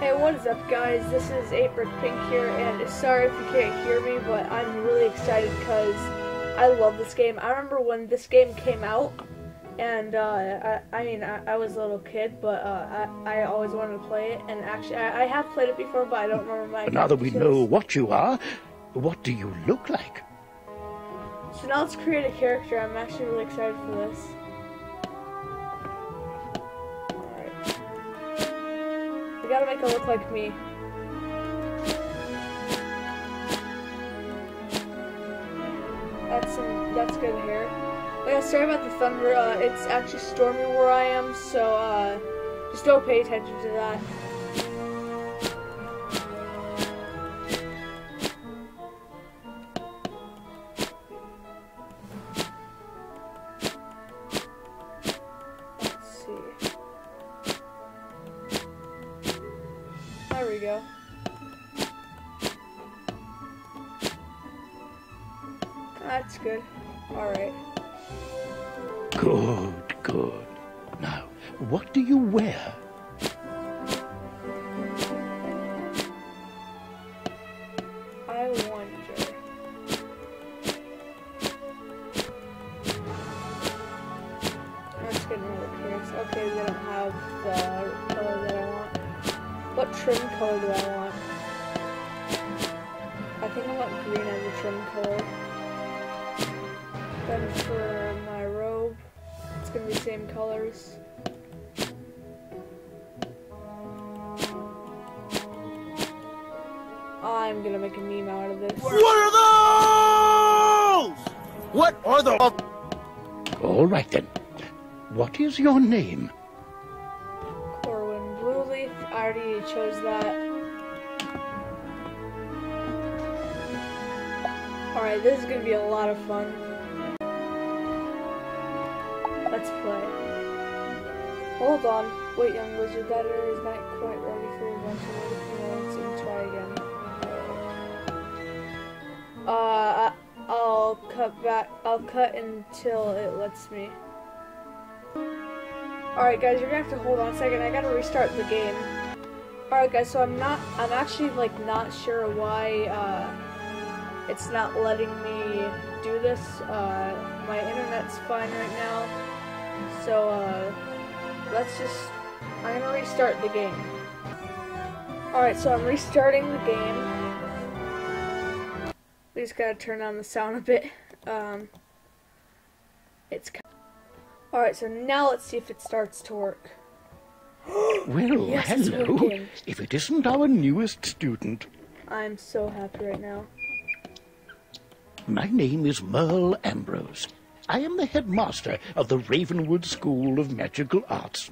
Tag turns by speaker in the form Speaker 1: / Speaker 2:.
Speaker 1: Hey, what is up, guys? This is 8-Brick Pink here, and sorry if you can't hear me, but I'm really excited because I love this game. I remember when this game came out, and uh, I, I, mean, I, I, was a little kid, but uh, I, I, always wanted to play it, and actually, I, I, have played it before, but I don't remember my.
Speaker 2: But now that we know what you are, what do you look like?
Speaker 1: So now let's create a character. I'm actually really excited for this. Gotta make it look like me. That's some, that's good hair. yeah, sorry about the thunder. Uh, it's actually stormy where I am, so uh, just don't pay attention to that. There we go. That's good. Alright.
Speaker 2: Good, good. Now, what do you wear?
Speaker 1: I wonder. That's curious. Okay, they don't have the color that I want. What trim color do I want? I think I want green as a trim color. Then for my robe, it's gonna be same colors. I'm gonna make a meme out of this.
Speaker 3: What are those? What are those?
Speaker 2: All right then. What is your name?
Speaker 1: I already chose that. Alright, this is gonna be a lot of fun. Let's play. Hold on. Wait, young wizard, that area is not quite ready for eventual influence and try again. Uh, I'll cut back, I'll cut until it lets me. Alright guys, you're gonna have to hold on a second, I gotta restart the game. Alright guys, so I'm not, I'm actually like not sure why uh, it's not letting me do this. Uh, my internet's fine right now. So uh, let's just, I'm gonna restart the game. Alright, so I'm restarting the game. We just gotta turn on the sound a bit. Um, it's Alright, so now let's see if it starts to work.
Speaker 2: well,
Speaker 1: yes,
Speaker 2: hello. If it isn't our newest student.
Speaker 1: I'm so happy right now.
Speaker 2: My name is Merle Ambrose. I am the headmaster of the Ravenwood School of Magical Arts.